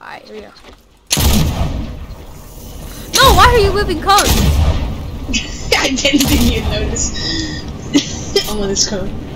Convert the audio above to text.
Alright, here we go. No, why are you whipping cones? I didn't even notice. I'm on this cone.